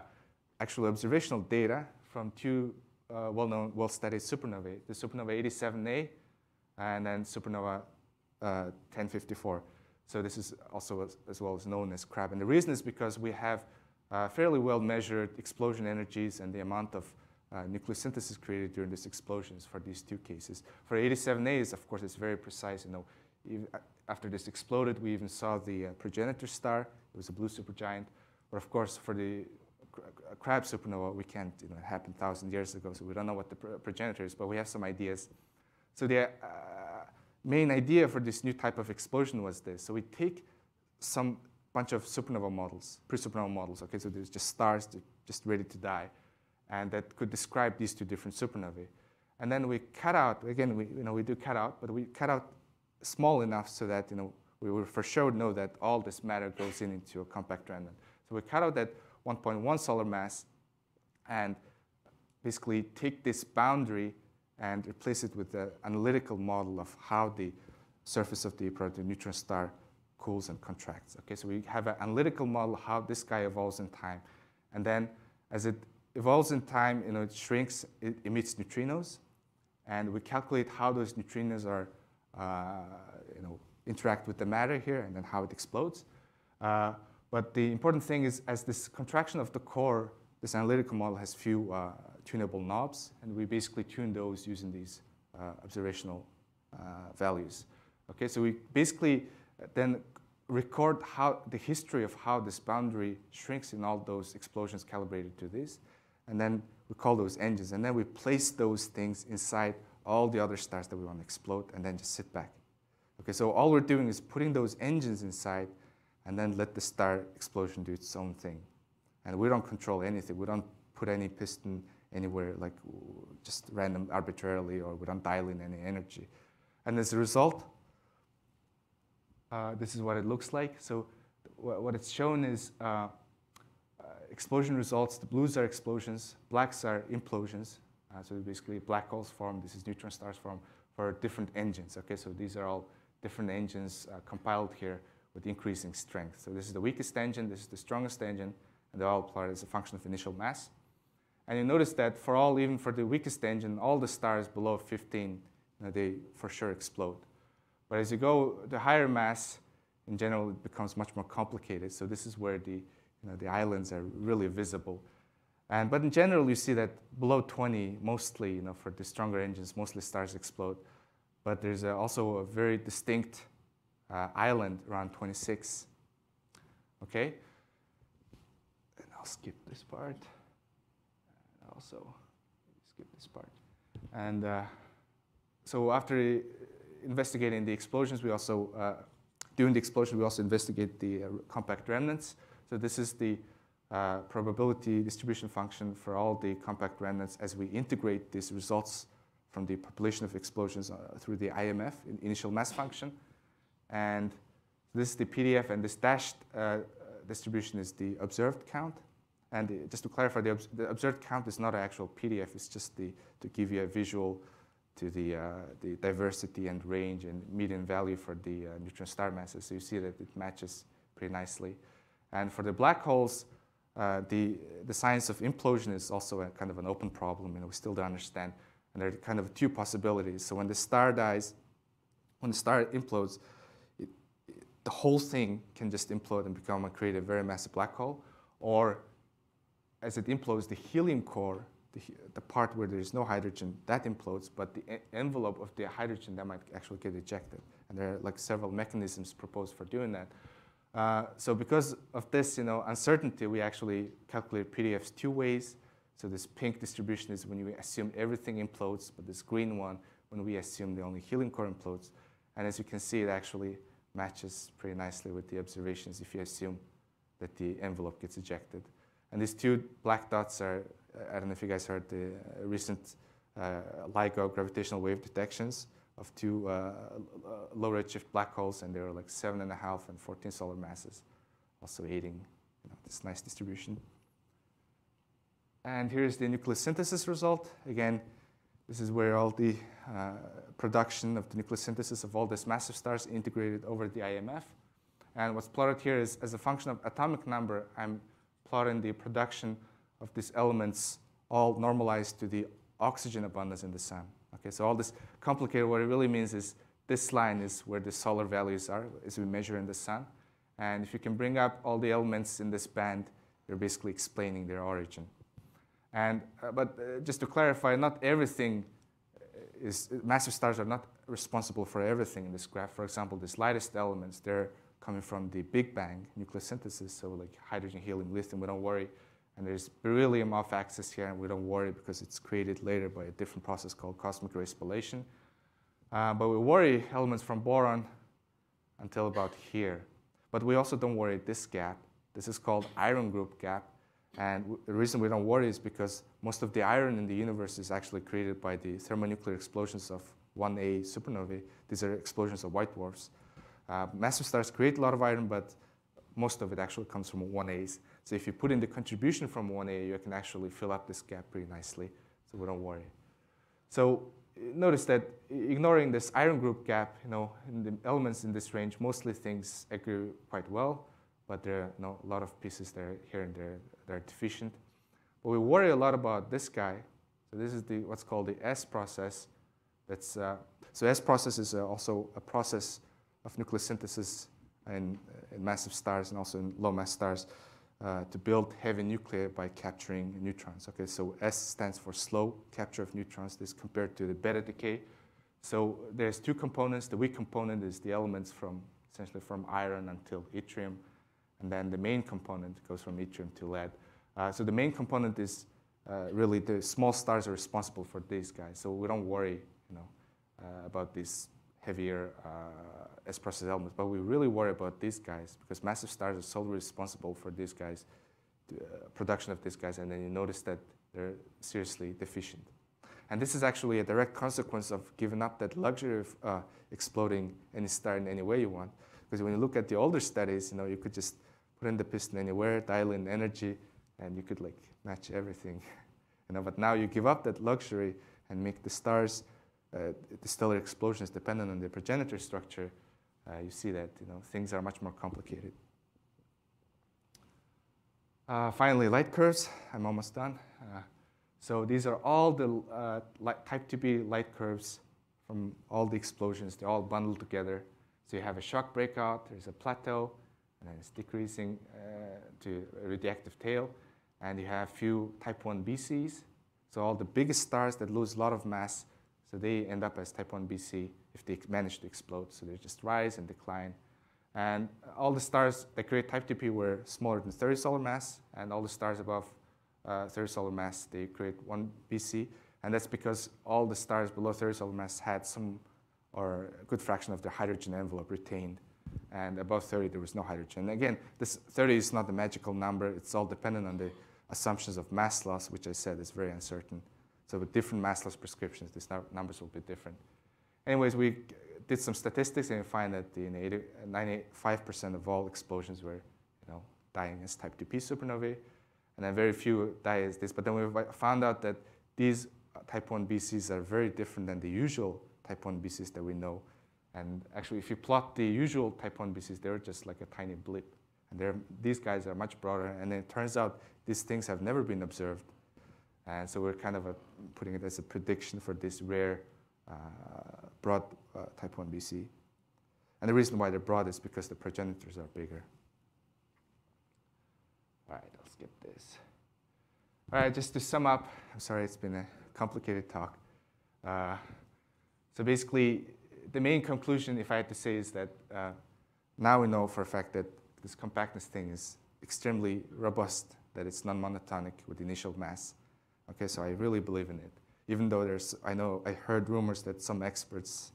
actual observational data from two uh, well-known, well-studied supernovae, the supernova 87A and then supernova uh, 1054. So this is also as, as, well as known as CRAB. And the reason is because we have uh, fairly well measured explosion energies and the amount of uh, nucleosynthesis created during these explosions for these two cases. For 87A, of course, it's very precise. You know, even after this exploded, we even saw the uh, progenitor star. It was a blue supergiant. But of course, for the CRAB supernova, we can't, you know, it happened 1,000 years ago, so we don't know what the progenitor is, but we have some ideas. So the uh, main idea for this new type of explosion was this. So we take some bunch of supernova models, pre-supernova models, okay, so there's just stars just ready to die, and that could describe these two different supernovae. And then we cut out, again, we, you know, we do cut out, but we cut out small enough so that, you know, we will for sure know that all this matter goes in into a compact remnant. So we cut out that 1.1 solar mass and basically take this boundary and replace it with an analytical model of how the surface of the proton neutron star cools and contracts. Okay, so we have an analytical model how this guy evolves in time. And then as it evolves in time, you know, it shrinks, it emits neutrinos, and we calculate how those neutrinos are, uh, you know, interact with the matter here and then how it explodes. Uh, but the important thing is as this contraction of the core, this analytical model has few uh, tunable knobs, and we basically tune those using these uh, observational uh, values. Okay, so we basically then record how the history of how this boundary shrinks in all those explosions calibrated to this, and then we call those engines, and then we place those things inside all the other stars that we want to explode, and then just sit back. Okay, so all we're doing is putting those engines inside, and then let the star explosion do its own thing. And we don't control anything. We don't put any piston anywhere, like just random arbitrarily, or we don't dial in any energy. And as a result, uh, this is what it looks like. So what it's shown is uh, explosion results. The blues are explosions, blacks are implosions. Uh, so basically black holes form, this is neutron stars form for different engines. Okay, so these are all different engines uh, compiled here with increasing strength. So this is the weakest engine, this is the strongest engine, and they're all plotted as a function of initial mass. And you notice that for all, even for the weakest engine, all the stars below 15, you know, they for sure explode. But as you go the higher mass, in general, it becomes much more complicated. So this is where the, you know, the islands are really visible. And, but in general, you see that below 20, mostly, you know, for the stronger engines, mostly stars explode. But there's a, also a very distinct uh, island around 26. Okay? And I'll skip this part. And also skip this part. And uh, so after investigating the explosions, we also, uh, during the explosion, we also investigate the uh, compact remnants. So this is the uh, probability distribution function for all the compact remnants as we integrate these results from the population of explosions uh, through the IMF, initial mass function. And this is the PDF, and this dashed uh, distribution is the observed count. And just to clarify, the, the, observed count is not an actual PDF, it's just the, to give you a visual to the, uh, the diversity and range and median value for the uh, neutron star masses. So you see that it matches pretty nicely. And for the black holes, uh, the, the science of implosion is also a kind of an open problem. You know, we still don't understand. And there are kind of two possibilities. So when the star dies, when the star implodes, it, it, the whole thing can just implode and become a create a very massive black hole. Or as it implodes, the helium core the, the part where there is no hydrogen, that implodes, but the envelope of the hydrogen, that might actually get ejected. And there are like several mechanisms proposed for doing that. Uh, so because of this you know, uncertainty, we actually calculate PDFs two ways. So this pink distribution is when you assume everything implodes, but this green one, when we assume the only helium core implodes. And as you can see, it actually matches pretty nicely with the observations if you assume that the envelope gets ejected. And these two black dots are I don't know if you guys heard the uh, recent uh, LIGO gravitational wave detections of two uh, low redshift black holes, and they were like seven and a half and 14 solar masses, also aiding you know, this nice distribution. And here's the nucleosynthesis result. Again, this is where all the uh, production of the nucleosynthesis of all these massive stars integrated over the IMF. And what's plotted here is as a function of atomic number, I'm plotting the production of these elements all normalized to the oxygen abundance in the sun. Okay, so all this complicated, what it really means is this line is where the solar values are as we measure in the sun. And if you can bring up all the elements in this band, you're basically explaining their origin. And, uh, but uh, just to clarify, not everything is, massive stars are not responsible for everything in this graph. For example, these lightest elements, they're coming from the Big Bang nucleosynthesis, so like hydrogen, helium, lithium, we don't worry and there's beryllium off axis here, and we don't worry because it's created later by a different process called cosmic ray spallation. Uh, but we worry elements from boron until about here. But we also don't worry this gap. This is called iron group gap. And the reason we don't worry is because most of the iron in the universe is actually created by the thermonuclear explosions of 1A supernovae. These are explosions of white dwarfs. Uh, massive stars create a lot of iron, but most of it actually comes from 1As. So if you put in the contribution from 1A, you can actually fill up this gap pretty nicely, so we don't worry. So notice that ignoring this iron group gap, you know, in the elements in this range, mostly things agree quite well, but there are you know, a lot of pieces there here and there that are deficient. But we worry a lot about this guy. So this is the what's called the S process. That's uh, so S process is uh, also a process of nucleosynthesis in, in massive stars and also in low mass stars uh, to build heavy nuclei by capturing neutrons. Okay, so S stands for slow capture of neutrons. This compared to the beta decay. So there's two components. The weak component is the elements from essentially from iron until yttrium, and then the main component goes from yttrium to lead. Uh, so the main component is uh, really the small stars are responsible for these guys. So we don't worry, you know, uh, about these heavier uh, S process elements, but we really worry about these guys because massive stars are solely responsible for these guys, uh, production of these guys, and then you notice that they're seriously deficient. And this is actually a direct consequence of giving up that luxury of uh, exploding any star in any way you want. Because when you look at the older studies, you know, you could just put in the piston anywhere, dial in energy, and you could like match everything. you know, but now you give up that luxury and make the stars, the stellar explosion is dependent on the progenitor structure. Uh, you see that you know things are much more complicated. Uh, finally, light curves. I'm almost done. Uh, so these are all the uh, type 2p light curves from all the explosions. They're all bundled together. So you have a shock breakout. There's a plateau, and then it's decreasing uh, to a radioactive tail and you have few type 1 BCs. So all the biggest stars that lose a lot of mass, so they end up as type 1 BC if they manage to explode. So they just rise and decline. And all the stars that create type 2p were smaller than 30 solar mass, and all the stars above uh, 30 solar mass, they create 1 BC. And that's because all the stars below 30 solar mass had some or a good fraction of their hydrogen envelope retained and above 30 there was no hydrogen. And again, this 30 is not the magical number. It's all dependent on the assumptions of mass loss, which I said is very uncertain. So with different mass loss prescriptions, these numbers will be different. Anyways, we did some statistics and we find that the 95% of all explosions were you know, dying as type 2p supernovae, and then very few die as this. But then we found out that these type 1 BCs are very different than the usual type 1 BCs that we know. And actually, if you plot the usual type 1 BCs, they're just like a tiny blip. And these guys are much broader. And then it turns out these things have never been observed. And so we're kind of a, putting it as a prediction for this rare uh, broad uh, type 1 BC. And the reason why they're broad is because the progenitors are bigger. All right, I'll skip this. All right, just to sum up, I'm sorry it's been a complicated talk. Uh, so basically, the main conclusion, if I had to say, is that uh, now we know for a fact that this compactness thing is extremely robust, that it's non-monotonic with initial mass. Okay, so I really believe in it. Even though there's, I know, I heard rumors that some experts,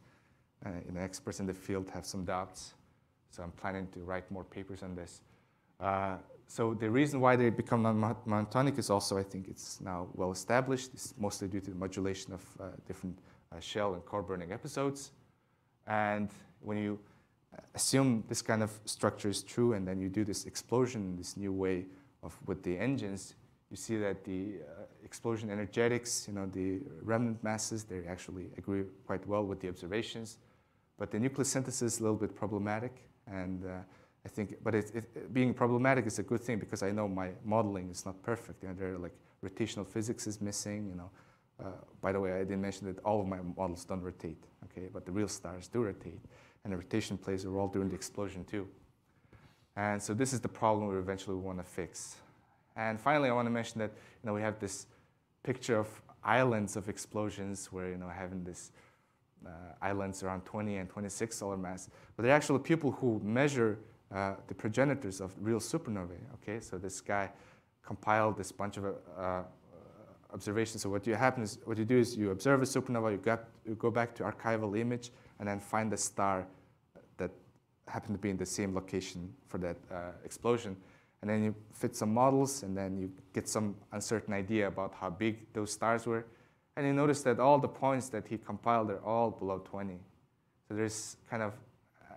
uh, you know, experts in the field have some doubts. So I'm planning to write more papers on this. Uh, so the reason why they become non-monotonic is also, I think, it's now well established. It's mostly due to the modulation of uh, different uh, shell and core burning episodes. And when you assume this kind of structure is true and then you do this explosion, this new way of with the engines, you see that the uh, explosion energetics, you know, the remnant masses, they actually agree quite well with the observations. But the nucleosynthesis is a little bit problematic. And uh, I think, but it, it, being problematic is a good thing because I know my modeling is not perfect. You know, there are like rotational physics is missing, you know. Uh, by the way, I didn't mention that all of my models don't rotate, okay, but the real stars do rotate, and the rotation plays a role during the explosion too. And so this is the problem we eventually want to fix. And finally, I want to mention that you know we have this picture of islands of explosions where you know having this uh, islands around 20 and 26 solar mass, but they're actually people who measure uh, the progenitors of real supernovae. Okay, so this guy compiled this bunch of uh, observation. So what you happen is what you do is you observe a supernova, you, got, you go back to archival image, and then find the star that happened to be in the same location for that uh, explosion. And then you fit some models, and then you get some uncertain idea about how big those stars were. And you notice that all the points that he compiled are all below 20. So there's kind of,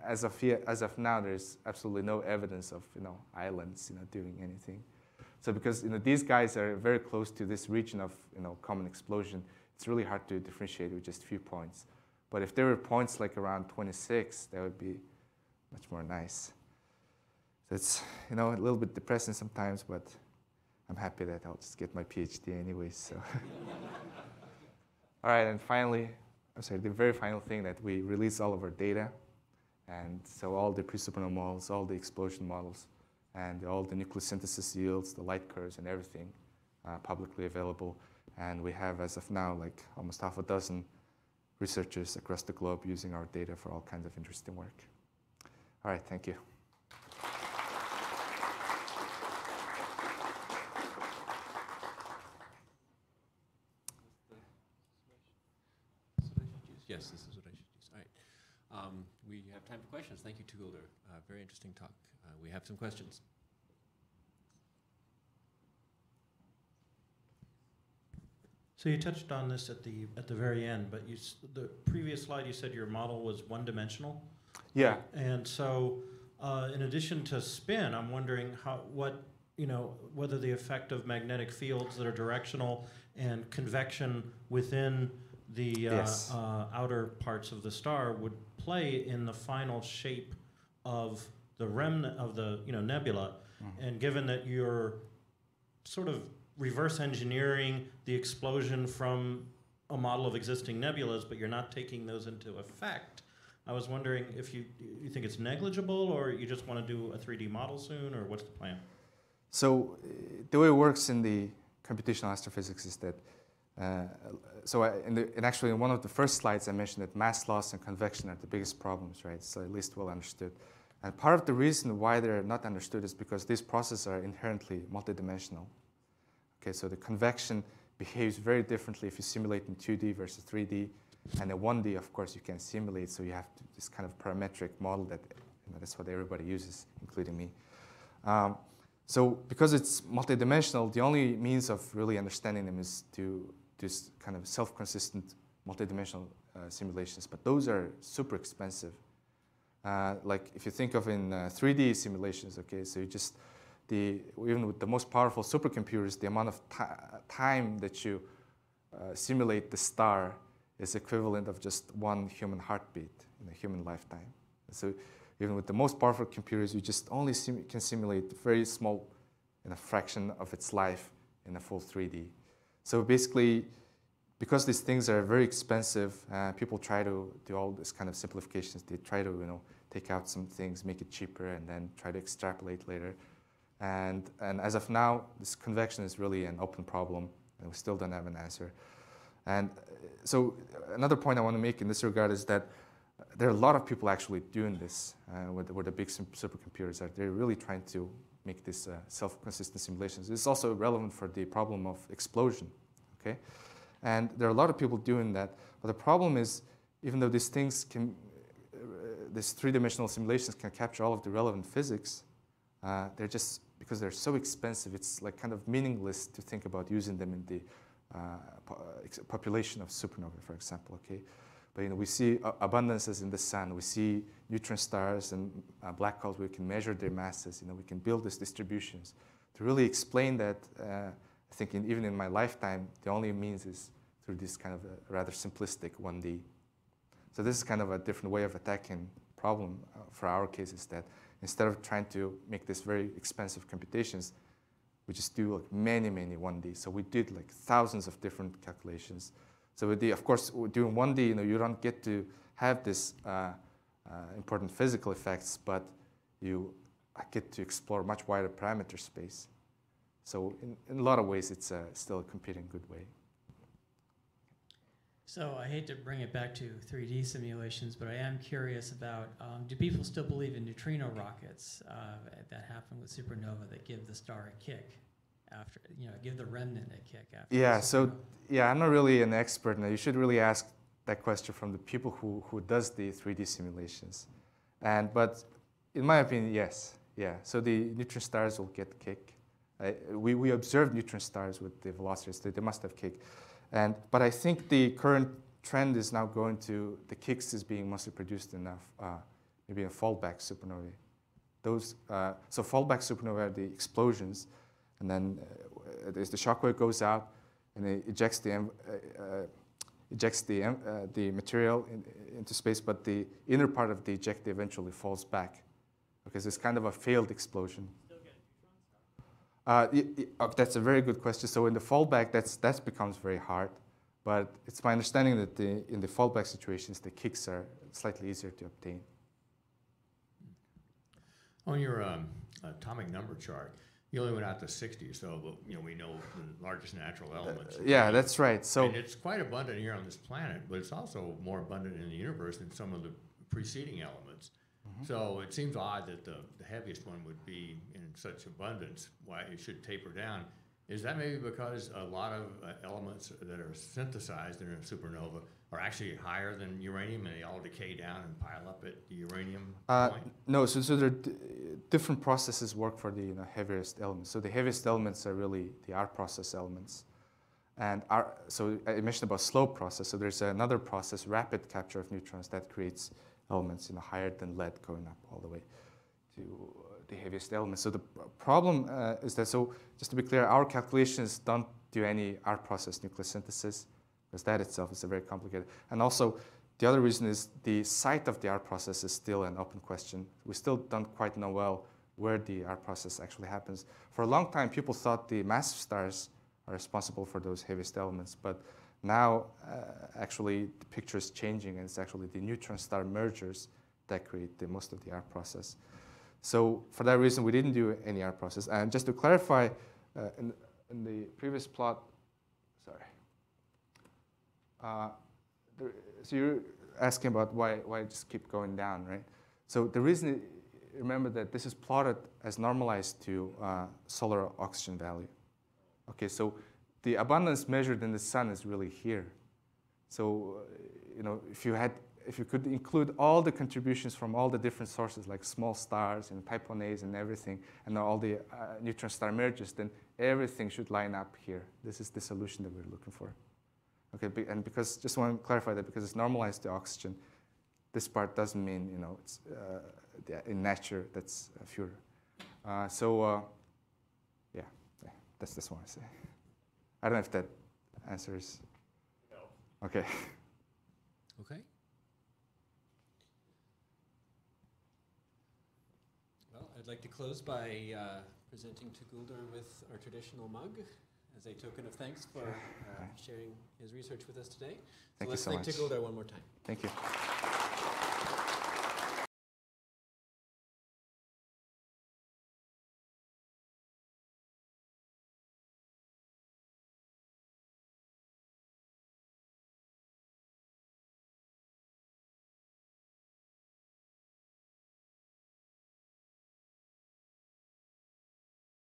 as of, here, as of now, there's absolutely no evidence of you know, islands you know, doing anything. So because you know, these guys are very close to this region of you know, common explosion, it's really hard to differentiate with just a few points. But if there were points like around 26, that would be much more nice. It's you know, a little bit depressing sometimes, but I'm happy that I'll just get my PhD anyways. So. all right, and finally, I'm sorry, the very final thing that we release all of our data. And so all the pre-supernova models, all the explosion models, and all the nucleosynthesis yields, the light curves, and everything uh, publicly available. And we have, as of now, like almost half a dozen researchers across the globe using our data for all kinds of interesting work. All right, thank you.
Yes, this is what I should use. All right. Um, we have time for questions. Thank you, Tuguldur. Uh, very interesting talk. Uh, we have some questions.
So you touched on this at the at the very end, but you the previous slide you said your model was one dimensional,
Yeah,
and so uh, in addition to spin, I'm wondering how what you know whether the effect of magnetic fields that are directional and convection within the uh,
Yes.
uh, outer parts of the star would play in the final shape of the remnant of the you know nebula.
Mhm.
And given that you're sort of reverse engineering the explosion from a model of existing nebulas, but you're not taking those into effect, I was wondering if you you think it's negligible, or you just want to do a 3D model soon, or what's the plan?
So uh, the way it works in the computational astrophysics is that, uh, so I, in, the, in actually in one of the first slides I mentioned that mass loss and convection are the biggest problems, right? So at least well understood. And part of the reason why they're not understood is because these processes are inherently multidimensional. Okay, so the convection behaves very differently if you simulate in 2D versus 3D. And in 1D, of course, you can simulate, so you have this kind of parametric model that you know, that's what everybody uses, including me. Um, so because it's multidimensional, the only means of really understanding them is to s- kind of self-consistent multidimensional uh, simulations. But those are super expensive. Uh, like if you think of in uh, 3D simulations, okay, so you just the even with the most powerful supercomputers, the amount of time that you uh, simulate the star is equivalent of just one human heartbeat in a human lifetime. So even with the most powerful computers, you just only sim- can simulate a very small you know, fraction of its life in a full 3D. So basically, because these things are very expensive, uh, people try to do all this kind of simplifications. They try to, you know, take out some things, make it cheaper, and then try to extrapolate later. And, and as of now, this convection is really an open problem, and we still don't have an answer. And uh, so another point I want to make in this regard is that there are a lot of people actually doing this uh, with, with the big supercomputers. Are they're really trying to make this uh, self-consistent simulations. It's also relevant for the problem of explosion. Okay, and there are a lot of people doing that. But the problem is, even though these things can, uh, these three-dimensional simulations can capture all of the relevant physics, uh, they're just because they're so expensive. It's like kind of meaningless to think about using them in the uh, uh, population of supernovae, for example. Okay, but you know we see abundances in the sun. We see neutron stars and uh, black holes. We can measure their masses. You know we can build these distributions. To really explain that, uh, I think in, even in my lifetime, the only means is through this kind of rather simplistic 1D. So this is kind of a different way of attacking problem uh, for our case is that instead of trying to make this very expensive computations, we just do like many, many 1D. So we did like thousands of different calculations. So with the, of course, w- doing 1D, you know, you don't get to have this uh, uh, important physical effects, but you uh, get to explore much wider parameter space. So in, in a lot of ways, it's uh, still a competing good way.
So I hate to bring it back to 3D simulations, but I am curious about um, do people still believe in neutrino rockets uh, that happen with supernova that give the star a kick after, you know, give the remnant a kick after?
Yeah, so yeah, I'm not really an expert now. You should really ask that question from the people who, who does the 3D simulations. And but in my opinion, yes, yeah. So the neutron stars will get kick. Uh, we, we observed neutron stars with the velocities; they, they must have kick. And but I think the current trend is now going to the kicks is being mostly produced in a, uh, maybe in fallback supernovae. Those uh, so fallback supernovae are the explosions, and then uh, as the shockwave goes out, and it ejects the uh, uh, ejects the uh, the material in, into space, but the inner part of the ejecta eventually falls back, because it's kind of a failed explosion. Uh, y- y- uh, that's a very good question. So in the fallback, that's that becomes very hard, but it's my understanding that the, in the fallback situations, the kicks are slightly easier to obtain.
On your um, atomic number chart, you only went out to 60, so but, you know we know the largest natural elements.
Yeah, that's right. So
and it's quite abundant here on this planet, but it's also more abundant in the universe than some of the preceding elements.
Mm-hmm.
So it seems odd that the, the heaviest one would be in such abundance. Why it should taper down? Is that maybe because a lot of uh, elements that are synthesized in a supernova are actually higher than uranium, and they all decay down and pile up at the uranium
Uh,
point?
no, so, so there different processes work for the you know, heaviest elements. So the heaviest elements are really the R process elements. And R, so I mentioned about slow process. So there's another process, rapid capture of neutrons, that creates elements you know, higher than lead going up all the way to the heaviest elements. So the problem uh, is that, so just to be clear, our calculations don't do any R process nucleosynthesis because that itself is a very complicated. And also, the other reason is the site of the R process is still an open question. We still don't quite know well where the R process actually happens. For a long time, people thought the massive stars are responsible for those heaviest elements, but now uh, actually the picture is changing, and it's actually the neutron star mergers that create the most of the R process. So for that reason, we didn't do any R process. And just to clarify, uh, in, in the previous plot, sorry. Uh, so you're asking about why, why it just keep going down, right? So the reason, remember that this is plotted as normalized to uh, solar oxygen value. Okay, so the abundance measured in the sun is really here. So, you know, if you had, if you could include all the contributions from all the different sources, like small stars and type 1As and everything, and all the uh, neutron star mergers, then everything should line up here. This is the solution that we're looking for. Okay, and because, just want to clarify that because it's normalized to oxygen, this part doesn't mean, you know, it's uh, in nature that's uh, fewer. Uh, so, uh, yeah, yeah, that's just what I say. I don't know if that answers. No. Okay.
Okay. Well, I'd like to close by uh, presenting Tuguldur with our traditional mug as a token of thanks for uh, sharing his research with us today.
Thank you
let's
so
thank
much.
Guldur one more time.
Thank you.